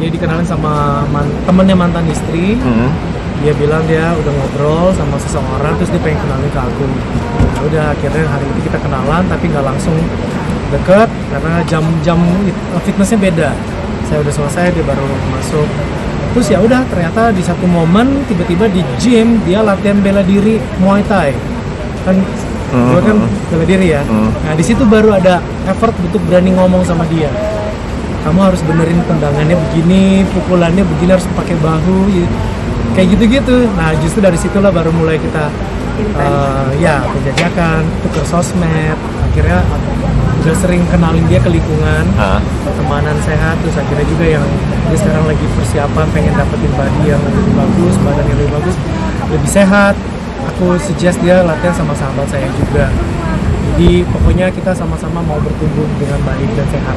dia dikenalin sama man, temennya mantan istri. Hmm. dia bilang dia udah ngobrol sama seseorang terus dia pengen kenalin ke aku. Ya udah akhirnya hari ini kita kenalan tapi nggak langsung deket karena jam-jam fitnessnya beda. Saya udah selesai dia baru masuk. Terus ya udah ternyata di satu momen tiba-tiba di gym dia latihan bela diri muay thai. Kan gue kan hmm. bela diri ya. Hmm. nah di situ baru ada effort untuk berani ngomong sama dia kamu harus benerin tendangannya begini pukulannya begini harus pakai bahu gitu. kayak gitu-gitu. Nah justru dari situlah baru mulai kita eh, ya penjajakan tukar sosmed. Akhirnya udah sering kenalin dia ke lingkungan pertemanan sehat. Terus akhirnya juga yang dia sekarang lagi persiapan pengen dapetin body yang lebih bagus badan yang lebih bagus lebih sehat. Aku suggest dia latihan sama sahabat saya juga. Jadi pokoknya kita sama-sama mau bertumbuh dengan baik dan sehat